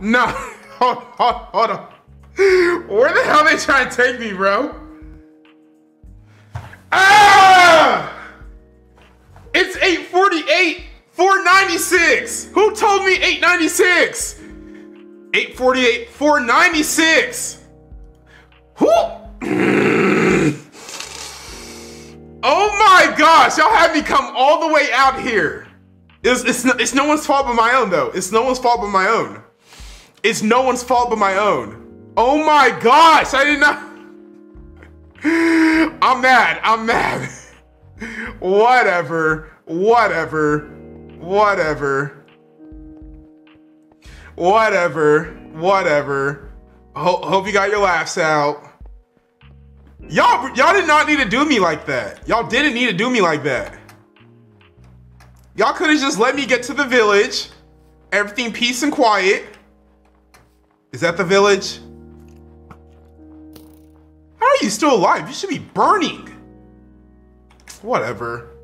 No, hold, hold, hold on. Where the hell they trying to take me, bro? Ah! It's 848, 496. Who told me 896? 848, 496. Who? oh my gosh, y'all had me come all the way out here. It's, it's, no, it's no one's fault but my own, though. It's no one's fault but my own. It's no one's fault but my own. Oh my gosh, I did not. I'm mad. I'm mad. whatever. Whatever. Whatever. Whatever. Whatever. Ho- hope you got your laughs out. Y'all, y'all did not need to do me like that. Y'all didn't need to do me like that. Y'all could have just let me get to the village. Everything peace and quiet. Is that the village? How are you still alive? You should be burning. Whatever.